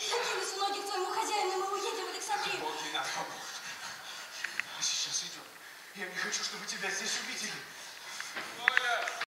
Я кинусь ноги к твоему хозяину, и мы уедем в Александрию. Ноги на А сейчас идем. Я не хочу, чтобы тебя здесь увидели.